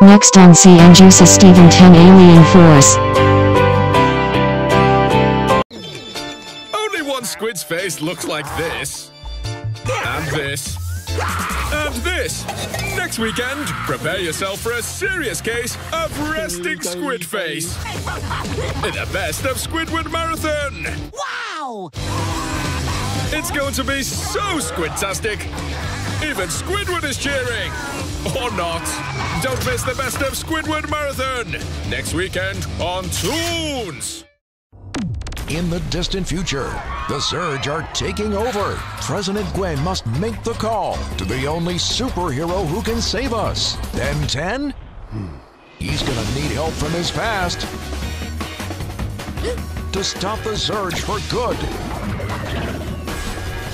Next on CNJuice Steven 10 Alien Force. Only one squid's face looks like this. And this. And this. Next weekend, prepare yourself for a serious case of resting squid face. In the best of Squidward Marathon. Wow! It's going to be so squidtastic. Even Squidward is cheering. Or not. Don't miss the best of Squidward Marathon. Next weekend on Toons. In the distant future, the Surge are taking over. President Gwen must make the call to the only superhero who can save us. Ben 10? Hmm. He's gonna need help from his past to stop the Surge for good.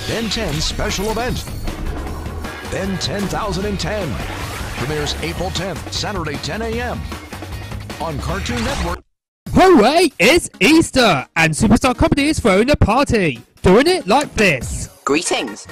Ben 10 special event. Ben 10,010 premieres April 10th, Saturday 10 a.m. on Cartoon Network. Hooray! It's Easter, and Superstar Comedy is throwing a party, doing it like this. Greetings.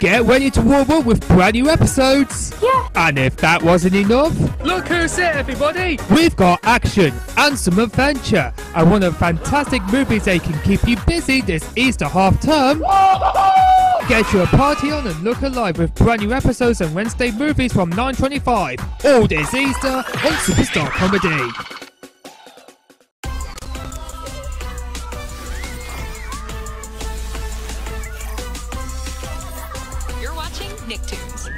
Get ready to warm up with brand new episodes. Yeah. And if that wasn't enough, look who's here, everybody. We've got action and some adventure, and one of the fantastic movies that can keep you busy this Easter half term. Oh, Get your party on and look alive with brand new episodes and Wednesday movies from 9.25. All this Easter on Superstar Comedy. You're watching Nicktoons.